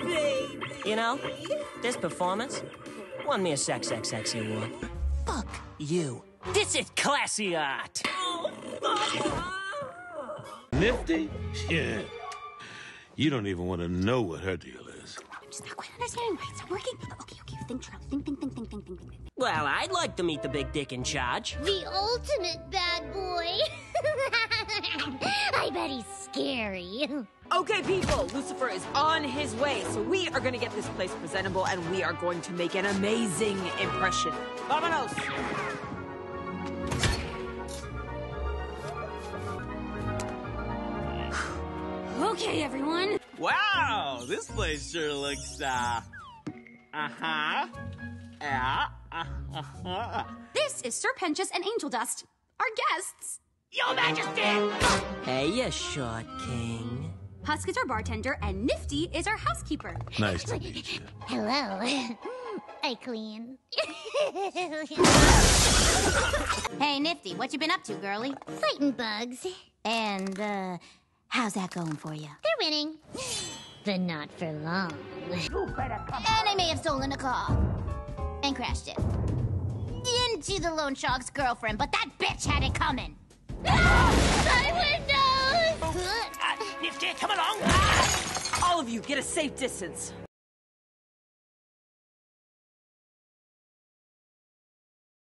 You know, this performance won me a sex sex sexy award. Fuck you. This is classy art. Niffty? Yeah. You don't even want to know what her deal is. I'm just not quite understanding why it's not working. Okay, okay, think, Charles. Think, think, think, think, think, think, think, think. Well, I'd like to meet the big dick in charge. The ultimate bad boy. I bet he's scary. Okay, people, Lucifer is on his way, so we are gonna get this place presentable and we are going to make an amazing impression. Vamonos! Okay, everyone. Wow, this place sure looks, uh, uh-huh. Yeah, uh-huh. This is Sir and Angel Dust, our guests. Your Majesty! Hey, you short king. Husk is our bartender, and Niffty is our housekeeper. Nice to meet you. Hello. I clean. Hey, Niffty, what you been up to, girlie? Fighting bugs. And, uh, how's that going for you? They're winning. But not for long. And I may have stolen a car. And crashed it. Into the loan shark's girlfriend, but that bitch had it coming. Come along. Ah! All of you, get a safe distance.